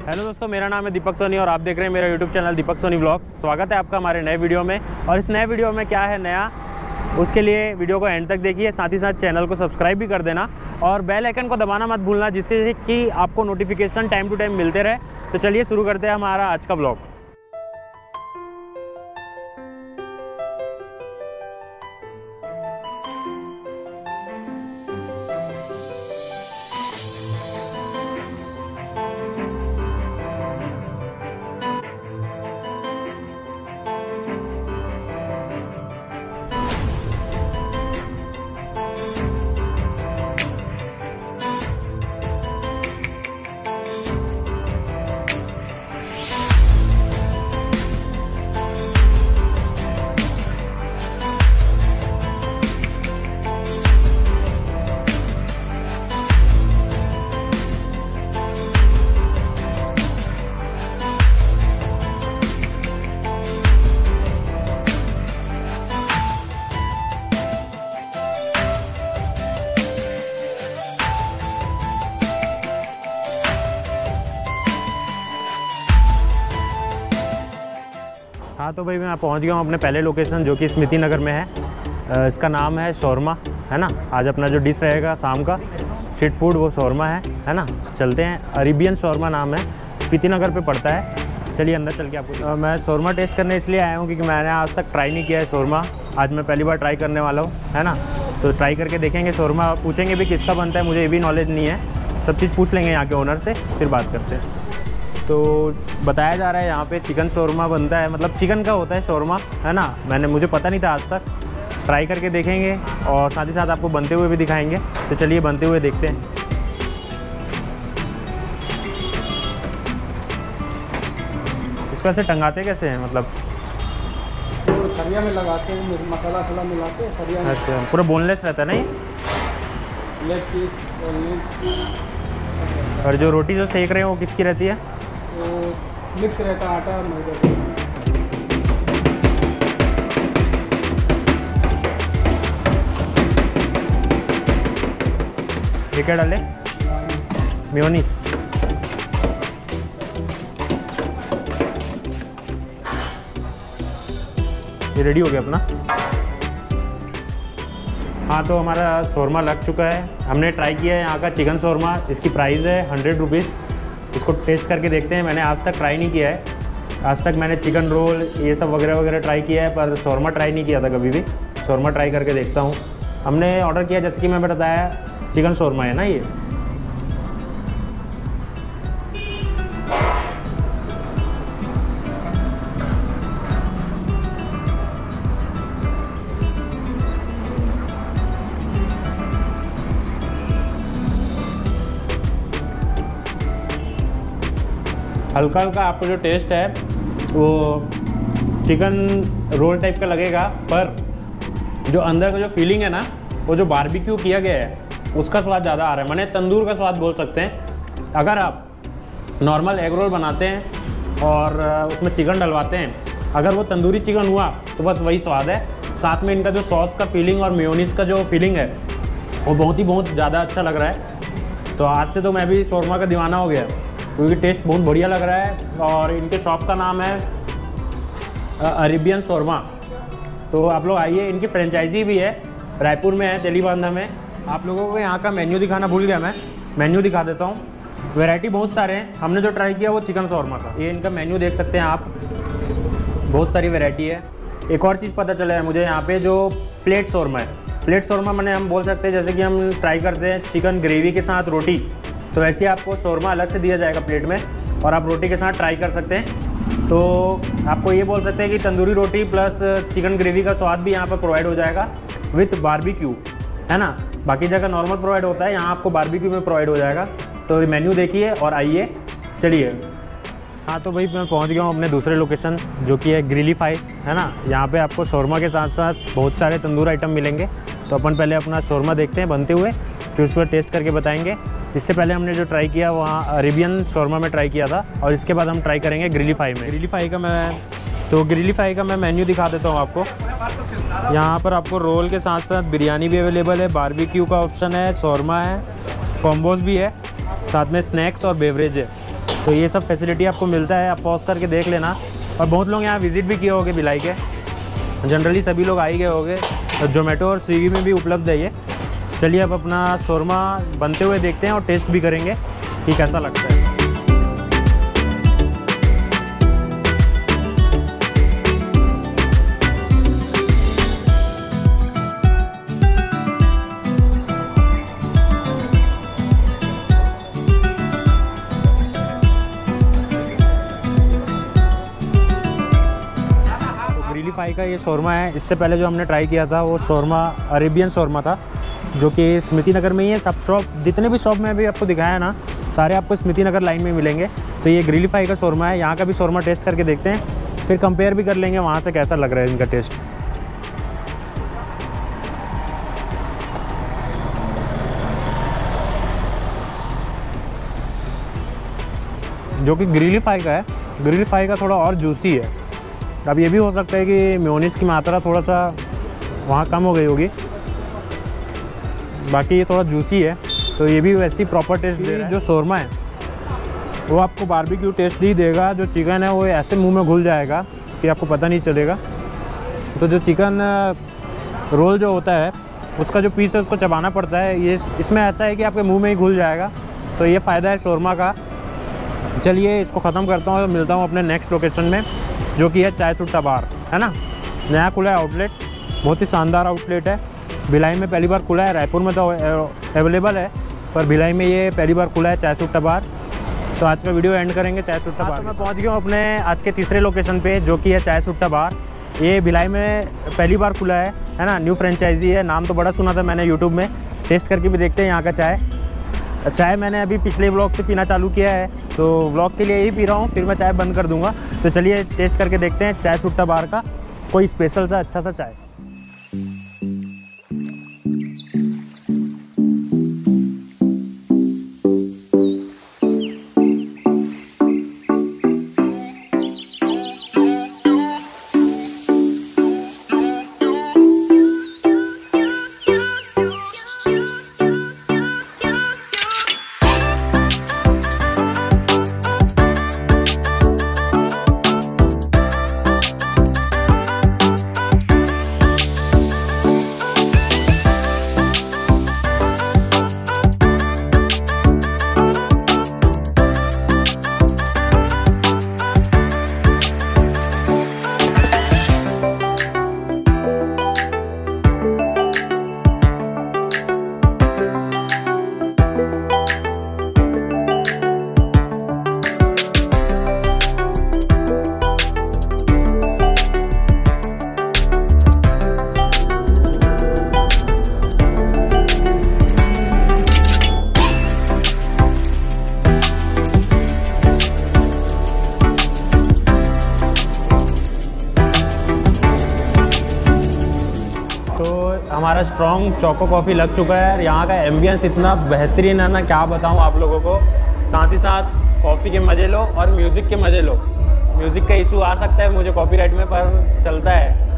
Hello दोस्तों, मेरा नाम है दीपक सोनी और आप देख रहे हैं मेरा YouTube channel Deepak Soni blog स्वागत है आपका हमारे नए वीडियो में। और इस नए वीडियो में क्या है नया, उसके लिए वीडियो को एंड तक देखिए, साथ ही साथ चैनल को सब्सक्राइब भी कर देना। और बेल आइकन को दबाना मत भूलना, जिससे कि आपको नोटिफिकेशन टाइम टू टाइम मिलते रहे। तो चलिए शुरू करते हैं हमारा आज का ब्लॉग हाँ तो भाई मैं पहुँच गया हूँ अपने पहले लोकेशन जो कि स्मृति नगर में है। इसका नाम है शौरमा, है ना? आज अपना जो डिश रहेगा शाम का स्ट्रीट फ़ूड वो शौरमा है है ना? चलते हैं। अरेबियन शौरमा नाम है। स्मृति नगर पर पड़ता है। चलिए अंदर चल के आपको मैं शौरमा टेस्ट करने इसलिए आया हूँ क्योंकि मैंने आज तक ट्राई नहीं किया है शौरमा। आज मैं पहली बार ट्राई करने वाला हूँ, है ना? तो ट्राई करके देखेंगे शौरमा। पूछेंगे भी किसका बनता है, मुझे ये भी नॉलेज नहीं है। सब चीज़ पूछ लेंगे यहाँ के ओनर से, फिर बात करते हैं। तो बताया जा रहा है यहाँ पे चिकन शोरमा बनता है मतलब चिकन का होता है शोरमा है ना? मैंने मुझे पता नहीं था आज तक। ट्राई करके देखेंगे और साथ ही साथ आपको बनते हुए भी दिखाएँगे। तो चलिए बनते हुए देखते हैं। इसको ऐसे टंगाते कैसे हैं मतलब? सरिया में लगाते हैं मसाला वसाला मिलाते हैं सरिया में। अच्छा पूरा बोनलेस रहता है ना ये लेग पीस और जो रोटी जो सेक रहे हैं वो किसकी रहती है? मिक्स रहता आटा और मैदा। ये क्या डाले? म्योनीस ये रेडी हो गया अपना। हाँ तो हमारा शोरमा लग चुका है। हमने ट्राई किया है यहाँ का चिकन शोरमा। इसकी प्राइस है हंड्रेड रुपीज़ इसको टेस्ट करके देखते हैं। मैंने आज तक ट्राई नहीं किया है। आज तक मैंने चिकन रोल ये सब वगैरह वगैरह ट्राई किया है, पर शौरमा ट्राई नहीं किया था कभी भी। शौरमा ट्राई करके देखता हूँ। हमने ऑर्डर किया, जैसे कि मैं बताया चिकन शौरमा है ना ये? हल्का हल्का आपको जो टेस्ट है, वो चिकन रोल टाइप का लगेगा, पर जो अंदर का जो फीलिंग है ना, वो जो बारबेक्यू किया गया है, उसका स्वाद ज़्यादा आ रहा है। मैंने तंदूर का स्वाद बोल सकते हैं। अगर आप नॉर्मल एग रोल बनाते हैं और उसमें चिकन डलवाते हैं, अगर वो तंदूरी चिकन हुआ तो बस वही स्वाद है। साथ में इनका जो सॉस का फीलिंग और मेयोनीज का जो फीलिंग है, वो बहुत ही बहुत ज़्यादा अच्छा लग रहा है। तो आज से तो मैं भी शोरमा का दीवाना हो गया। क्योंकि टेस्ट बहुत बढ़िया लग रहा है और इनके शॉप का नाम है अरेबियन शौरमा। तो आप लोग आइए, इनकी फ्रेंचाइजी भी है, रायपुर में है, तेलीबांधा में। आप लोगों को यहाँ का मेन्यू दिखाना भूल गया मैं। मेन्यू दिखा देता हूँ। वैरायटी बहुत सारे हैं। हमने जो ट्राई किया वो चिकन शौरमा का। ये इनका मेन्यू देख सकते हैं आप। बहुत सारी वैरायटी है। एक और चीज़ पता चला है मुझे यहाँ पे जो प्लेट शोरमा है। प्लेट शौरमा मैंने हम बोल सकते हैं जैसे कि हम ट्राई करते हैं चिकन ग्रेवी के साथ रोटी। तो वैसे ही आपको शौरमा अलग से दिया जाएगा प्लेट में और आप रोटी के साथ ट्राई कर सकते हैं। तो आपको ये बोल सकते हैं कि तंदूरी रोटी प्लस चिकन ग्रेवी का स्वाद भी यहाँ पर प्रोवाइड हो जाएगा विथ बारबेक्यू है ना? बाकी जगह नॉर्मल प्रोवाइड होता है, यहाँ आपको बारबेक्यू में प्रोवाइड हो जाएगा। तो मेन्यू देखिए और आइए, चलिए। हाँ तो भाई मैं पहुँच गया हूँ अपने दूसरे लोकेशन जो कि है ग्रिलीफाई है ना? यहाँ पे आपको शोरमा के साथ साथ बहुत सारे तंदूर आइटम मिलेंगे। तो अपन पहले अपना शोरमा देखते हैं बनते हुए, फिर उस पर टेस्ट करके बताएँगे। इससे पहले हमने जो ट्राई किया वहाँ अरेबियन शोरमा में ट्राई किया था और इसके बाद हम ट्राई करेंगे ग्रिलीफाई में। ग्रिलीफाई का मैं तो ग्रिलीफाई का मैं मेन्यू दिखा देता हूँ आपको। यहाँ पर आपको रोल के साथ साथ बिरयानी भी अवेलेबल है बारबेक्यू का ऑप्शन है शोरमा है कॉम्बोज भी है साथ में स्नैक्स और बेवरेज है। तो ये सब फैसिलिटी आपको मिलता है आप पॉज करके देख लेना। और बहुत लोग यहाँ विज़िट भी किए होंगे भिलाई के। जनरली सभी लोग आ ही गए होंगे। जोमेटो और स्विगी में भी उपलब्ध है ये। चलिए अब अपना शोरमा बनते हुए देखते हैं और टेस्ट भी करेंगे कि कैसा लगता है। फाई का ये शोरमा है। इससे पहले जो हमने ट्राई किया था, वो शोरमा, अरेबियन शोरमा था। जो कि स्मृति नगर में ही है। सब शॉप जितने भी शॉप में अभी आपको दिखाया ना, सारे आपको स्मृति नगर लाइन में मिलेंगे। तो ये ग्रिली फाई का शोरमा है। यहाँ का भी शोरमा टेस्ट करके देखते हैं। फिर कंपेयर भी कर लेंगे वहाँ से कैसा लग रहा है इनका टेस्ट जो कि ग्रिली फाई का है। ग्रिली फाई का थोड़ा और जूसी है। अब ये भी हो सकता है कि म्योनिस की मात्रा थोड़ा सा वहाँ कम हो गई होगी। बाकी ये थोड़ा जूसी है तो ये भी वैसी प्रॉपर टेस्ट दे रहा है। जो शोरमा है, वो आपको बारबेक्यू टेस्ट ही देगा। जो चिकन है, वो ऐसे मुँह में घुल जाएगा कि आपको पता नहीं चलेगा। तो जो चिकन रोल जो होता है, उसका जो पीस है, उसको चबाना पड़ता है। ये इसमें ऐसा है कि आपके मुँह में ही घुल जाएगा। तो ये फ़ायदा है शोरमा का। चलिए, इसको ख़त्म करता हूँ और मिलता हूँ अपने नेक्स्ट लोकेशन में, जो कि है चाय सुट्टा बार, है ना? नया खुला है आउटलेट बहुत ही शानदार आउटलेट है। भिलाई में पहली बार खुला है रायपुर में तो अवेलेबल है पर भिलाई में ये पहली बार खुला है चाय सुट्टा बार। तो आज का वीडियो एंड करेंगे चाय सुट्टा बार तो मैं पहुँच गया हूँ अपने आज के तीसरे लोकेशन पे जो कि है चाय सुट्टा बार। ये भिलाई में पहली बार खुला है है ना? न्यू फ्रेंचाइजी है नाम तो बड़ा सुना था मैंने यूट्यूब में। टेस्ट करके भी देखते हैं यहाँ का चाय। चाय मैंने अभी पिछले ब्लॉग से पीना चालू किया है तो ब्लॉग के लिए यही पी रहा हूँ फिर मैं चाय बंद कर दूँगा। तो चलिए टेस्ट करके देखते हैं चाय सुट्टा बार का। कोई स्पेशल सा अच्छा सा चाय। हमारा स्ट्रॉन्ग चोको कॉफ़ी लग चुका है यहाँ का एम्बियंस इतना बेहतरीन है ना, क्या बताऊँ आप लोगों को। साथ ही साथ कॉफ़ी के मज़े लो और म्यूज़िक के मज़े लो। म्यूज़िक का इशू आ सकता है मुझे कॉपीराइट में, पर चलता है।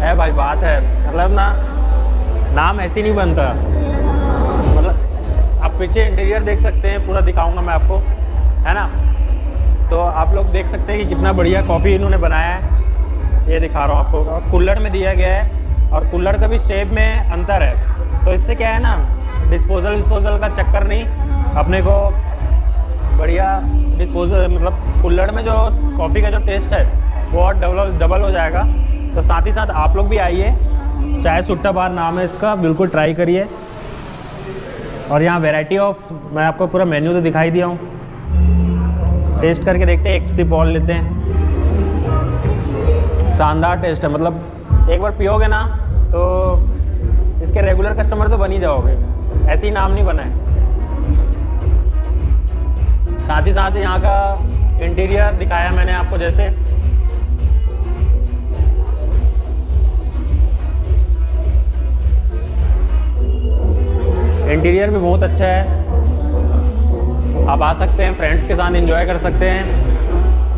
है भाई, बात है। मतलब ना, नाम ऐसे नहीं बनता। मतलब आप पीछे इंटीरियर देख सकते हैं, पूरा दिखाऊँगा मैं आपको। है ना? तो आप लोग देख सकते हैं कि कितना बढ़िया कॉफ़ी इन्होंने बनाया है। ये दिखा रहा हूँ आपको। और कुल्लड़ में दिया गया है और कुल्लड़ का भी शेप में अंतर है। तो इससे क्या है ना डिस्पोजल डिस्पोजल का चक्कर नहीं। अपने को बढ़िया डिस्पोजल मतलब कुल्लड़ में जो कॉफ़ी का जो टेस्ट है, वो और डबल डबल हो जाएगा। तो साथ ही साथ आप लोग भी आइए चाय सुट्टा बार नाम है इसका, बिल्कुल ट्राई करिए। और यहाँ वेराइटी ऑफ़ मैं आपको पूरा मेन्यू तो दिखाई दिया हूँ। टेस्ट करके देखते हैं, एक सिप और लेते हैं। शानदार टेस्ट है मतलब एक बार पियोगे ना तो इसके रेगुलर कस्टमर तो बन ही जाओगे। ऐसे ही नाम नहीं बना है। साथ ही साथ यहाँ का इंटीरियर दिखाया मैंने आपको जैसे। इंटीरियर भी बहुत अच्छा है। आप आ सकते हैं फ्रेंड्स के साथ एंजॉय कर सकते हैं।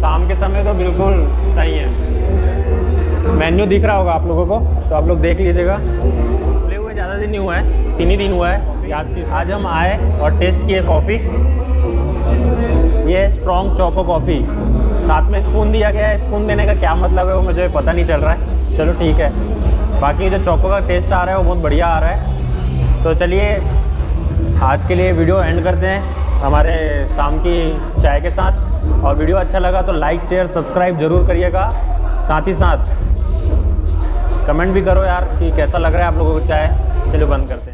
शाम के समय तो बिल्कुल सही है। मेन्यू दिख रहा होगा आप लोगों को तो आप लोग देख लीजिएगा। खुले हुए ज़्यादा दिन नहीं हुआ है, तीन ही दिन हुआ है। आज आज हम आए और टेस्ट किए कॉफ़ी ये स्ट्रॉन्ग चौको कॉफ़ी साथ में स्पून दिया गया है स्पून देने का क्या मतलब है वो मुझे पता नहीं चल रहा है। चलो ठीक है। बाकी जो चौको का टेस्ट आ रहा है वो बहुत बढ़िया आ रहा है। तो चलिए, आज के लिए वीडियो एंड करते हैं। हमारे शाम की चाय के साथ। और वीडियो अच्छा लगा तो लाइक शेयर सब्सक्राइब ज़रूर करिएगा। साथ ही साथ कमेंट भी करो यार कि कैसा लग रहा है आप लोगों को चाय। चलो बंद करते हैं।